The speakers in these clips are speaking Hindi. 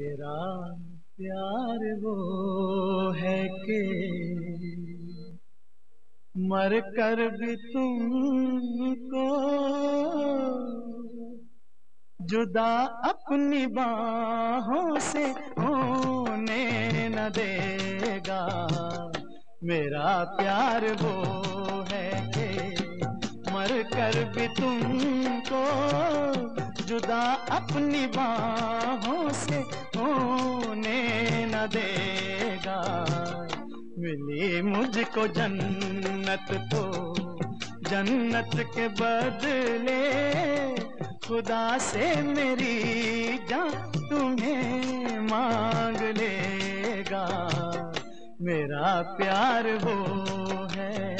तेरा प्यार वो है के मर कर भी तुमको जुदा अपनी बाहों से होने न देगा। मेरा प्यार वो है के मर कर भी तुमको जुदा अपनी बाहों से होने न देगा। मिली मुझको जन्नत तो जन्नत के बदले खुदा से मेरी जान तुम्हें मांग लेगा। मेरा प्यार वो है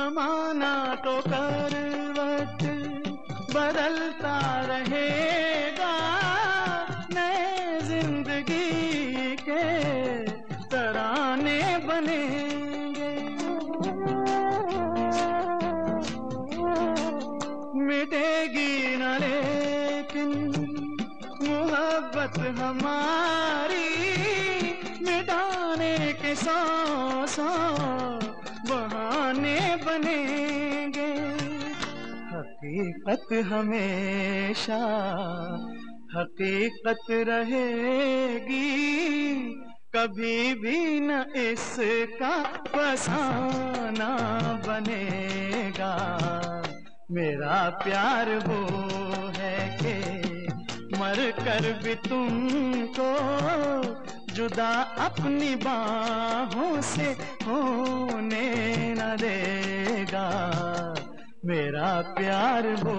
जमाना तो करवट बदलता रहेगा। नए ज़िंदगी के तराने बनेंगे। मिटेगी न लेकिन मोहब्बत हमारी मिटाने के सौ सौ बहाने बनेंगे। हकीकत हमेशा, हकीकत रहेगी। कभी भी न इसका फसाना बनेगा। मेरा प्यार वो है के मर कर भी तुमको, जुदा अपनी बाहों से होने प्यार वो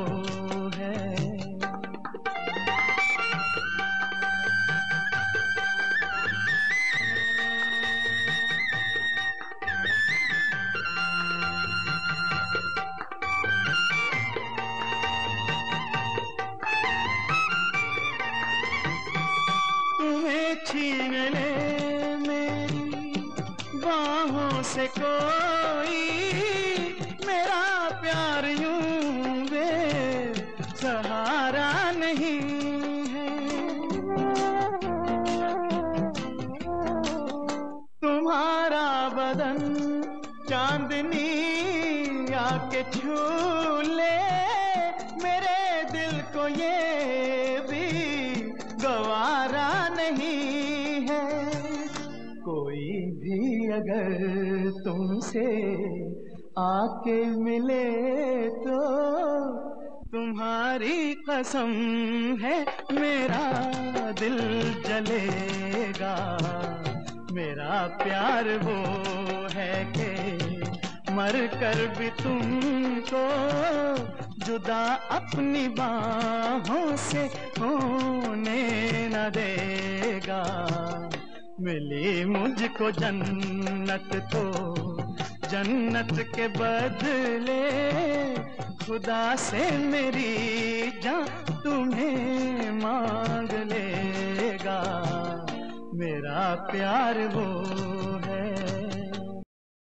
है। तुम्हें छीन ले से कोई मेरा प्यार यूँ वे सहारा नहीं है। तुम्हारा बदन चांदनी आके छू ले, मेरे दिल को ये भी गवारा नहीं है। कोई भी अगर तुमसे आके मिले तो तुम्हारी कसम है, मेरा दिल जलेगा। मेरा प्यार वो है के मर कर भी तुमको जुदा अपनी बाहों से होने न देगा। मिली मुझको जन्नत तो जन्नत के बदले खुदा से मेरी जान तुम्हें मांग लेगा। मेरा प्यार वो है